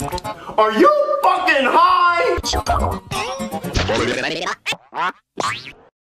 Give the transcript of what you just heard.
Are you fucking high?